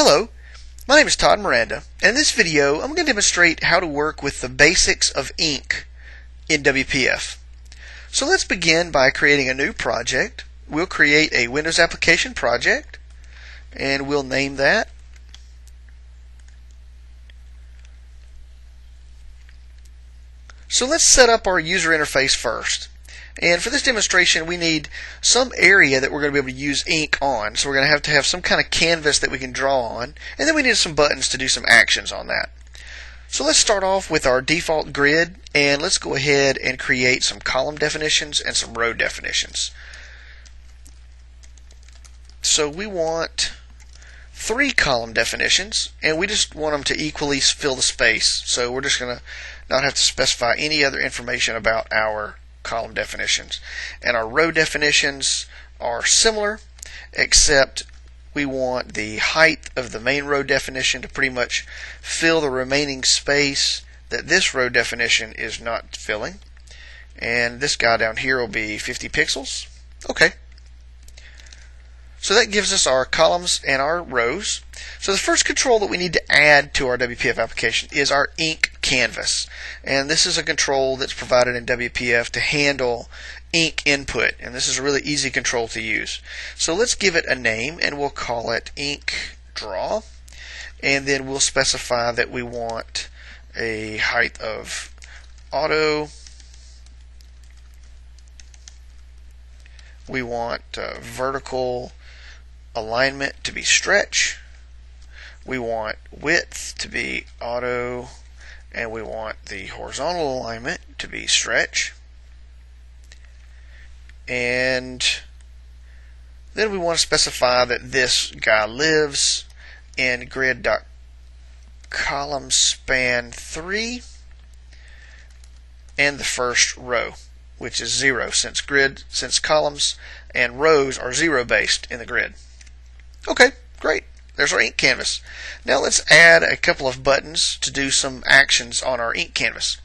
Hello, my name is Todd Miranda, and in this video I'm going to demonstrate how to work with the basics of ink in WPF. So let's begin by creating a new project. We'll create a Windows application project, and we'll name that So let's set up our user interface first. And for this demonstration, we need some area that we're going to be able to use ink on. So we're going to have to have some kind of canvas that we can draw on. And then we need some buttons to do some actions on that. So let's start off with our default grid. And let's go ahead and create some column definitions and some row definitions. So we want three column definitions. And we just want them to equally fill the space. So we're just going to not have to specify any other information about our column definitions. And our row definitions are similar, except we want the height of the main row definition to pretty much fill the remaining space that this row definition is not filling. And this guy down here will be 50 pixels. Okay. So that gives us our columns and our rows. So the first control that we need to add to our WPF application is our ink canvas. And this is a control that's provided in WPF to handle ink input. And this is a really easy control to use. So let's give it a name and we'll call it ink draw. And then we'll specify that we want a height of auto. We want uh, vertical alignment to be stretch. We want width to be auto and we want the horizontal alignment to be stretch. And then we want to specify that this guy lives in grid dot column span 3 and the first row which is 0 since grid since columns and rows are 0 based in the grid. Okay, great. There's our ink canvas. Now let's add a couple of buttons to do some actions on our ink canvas.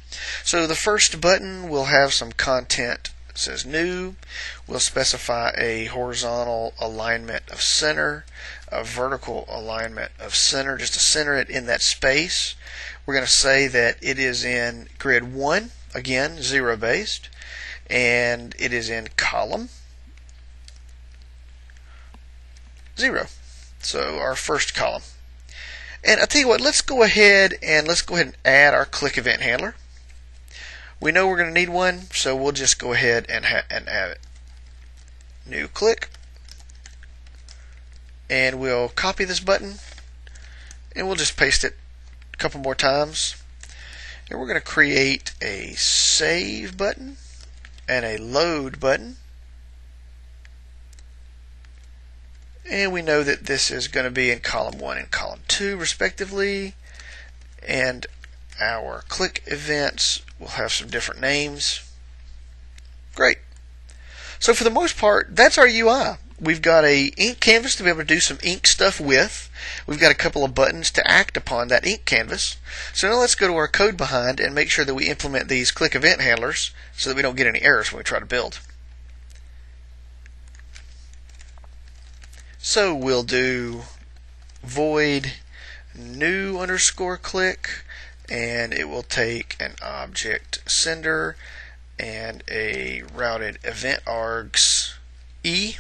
So the first button will have some content that says new. We'll specify a horizontal alignment of center, a vertical alignment of center, just to center it in that space. We're going to say that it is in grid 1, again, zero based, and it is in column 0. So our first column. And I'll tell you what, let's go ahead and let's go ahead and add our click event handler. We know we're going to need one, so we'll just go ahead and, and add it. New click. And we'll copy this button and we'll just paste it a couple more times. And we're going to create a save button and a load button. And we know that this is going to be in column 1 and column 2 respectively. And our click events will have some different names. Great. So for the most part, that's our UI. We've got a ink canvas to be able to do some ink stuff with. We've got a couple of buttons to act upon that ink canvas. So now let's go to our code behind and make sure that we implement these click event handlers so that we don't get any errors when we try to build. So we'll do void new underscore click and it will take an object sender and a routed event args e.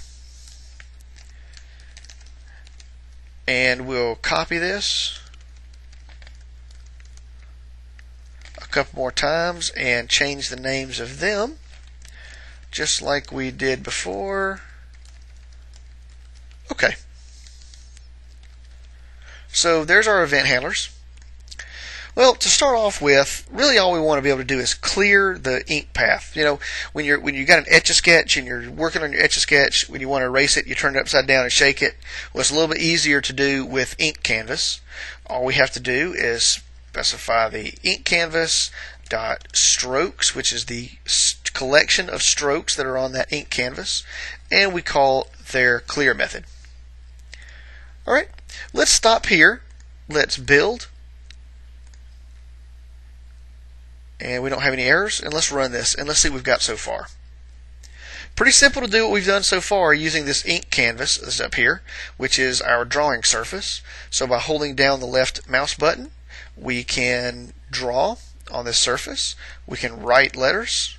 And we'll copy this a couple more times and change the names of them just like we did before Okay. So there's our event handlers. Well, to start off with, really all we want to be able to do is clear the ink path. You know, when you're when you got an etch a sketch and you're working on your etch a sketch, when you want to erase it, you turn it upside down and shake it. Well, it's a little bit easier to do with ink canvas. All we have to do is specify the ink canvas dot strokes, which is the collection of strokes that are on that ink canvas, and we call their clear method. All right, let's stop here. Let's build. And we don't have any errors. And let's run this and let's see what we've got so far. Pretty simple to do what we've done so far using this ink canvas that's up here, which is our drawing surface. So by holding down the left mouse button, we can draw on this surface. We can write letters,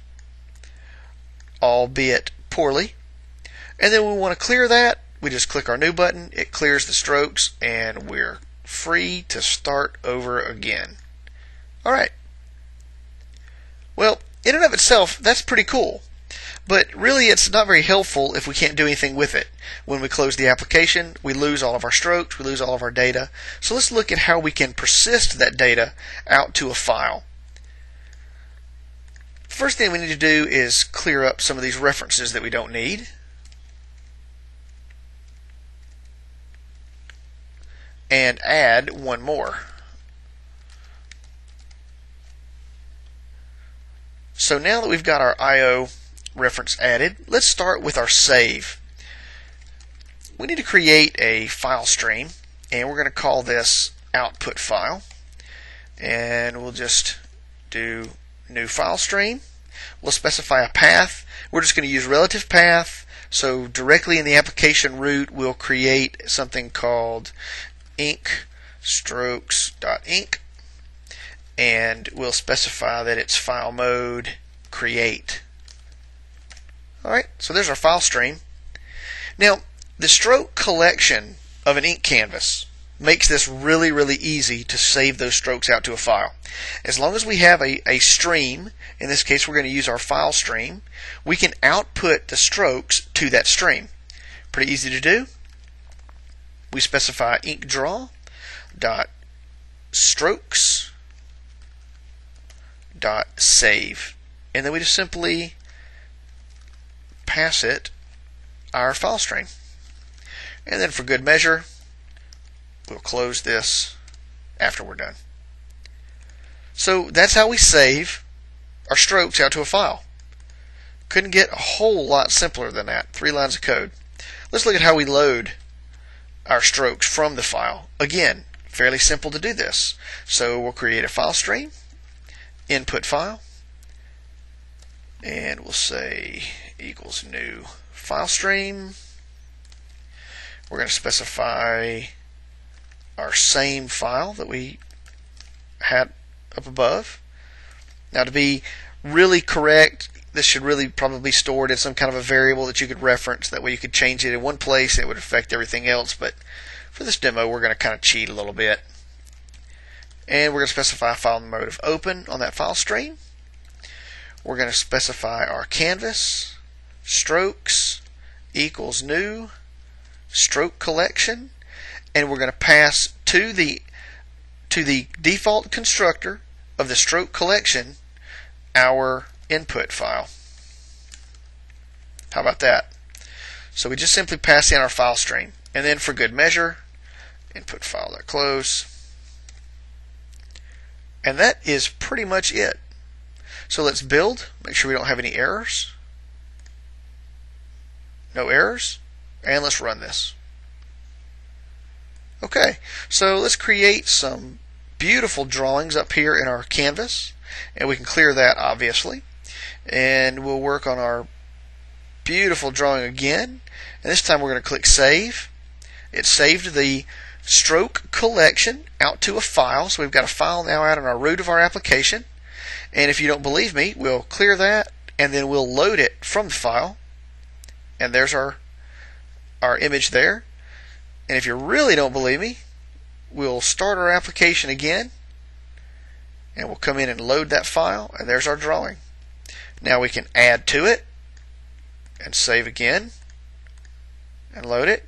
albeit poorly. And then we want to clear that. We just click our new button. It clears the strokes and we're free to start over again. Alright. Well, in and of itself, that's pretty cool. But really, it's not very helpful if we can't do anything with it. When we close the application, we lose all of our strokes, we lose all of our data. So let's look at how we can persist that data out to a file. First thing we need to do is clear up some of these references that we don't need. And add one more. So now that we've got our IO reference added, let's start with our save. We need to create a file stream and we're going to call this output file and we'll just do new file stream. We'll specify a path. We're just going to use relative path. So directly in the application root, we'll create something called ink strokes.ink and we'll specify that it's file mode create. Alright, so there's our file stream. Now, the stroke collection of an ink canvas makes this really, really easy to save those strokes out to a file. As long as we have a, a stream, in this case we're going to use our file stream, we can output the strokes to that stream. Pretty easy to do. We specify ink draw dot strokes dot save. And then we just simply pass it our file stream and then for good measure we'll close this after we're done. So that's how we save our strokes out to a file. Couldn't get a whole lot simpler than that. Three lines of code. Let's look at how we load our strokes from the file. Again, fairly simple to do this. So we'll create a file stream, input file, and we'll say equals new file stream. We're going to specify our same file that we had up above. Now to be really correct, this should really probably be stored in some kind of a variable that you could reference. That way you could change it in one place and it would affect everything else. But for this demo, we're going to kind of cheat a little bit. And we're going to specify a file mode of open on that file stream. We're going to specify our canvas, strokes, equals new, stroke collection, and we're going to pass to the to the default constructor of the stroke collection our input file. How about that? So we just simply pass in our file stream. And then for good measure, input file close. And that is pretty much it. So let's build, make sure we don't have any errors. No errors. And let's run this. Okay, so let's create some beautiful drawings up here in our canvas. And we can clear that obviously and we'll work on our beautiful drawing again. And this time we're going to click save. It saved the stroke collection out to a file so we've got a file now out in our root of our application. And if you don't believe me we'll clear that and then we'll load it from the file. And there's our our image there. And if you really don't believe me we'll start our application again and we'll come in and load that file. And there's our drawing now we can add to it and save again and load it.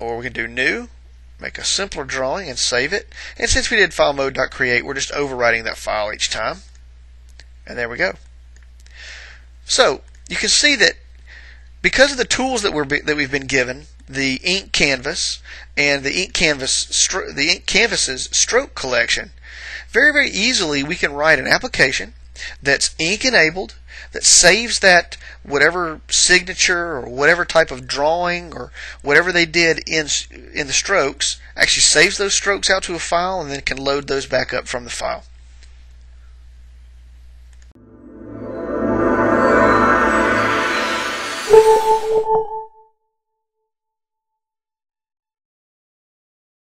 Or we can do new, make a simpler drawing and save it. And since we did file mode.create, we're just overwriting that file each time. And there we go. So you can see that because of the tools that we're that we've been given, the ink canvas and the ink canvas the ink canvases stroke collection, very very easily we can write an application that's ink enabled that saves that whatever signature or whatever type of drawing or whatever they did in in the strokes actually saves those strokes out to a file and then can load those back up from the file.